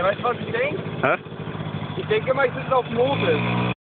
Ja, weißt du, was ich denke? Hä? Ich denke mal, ich sitze auf Moses.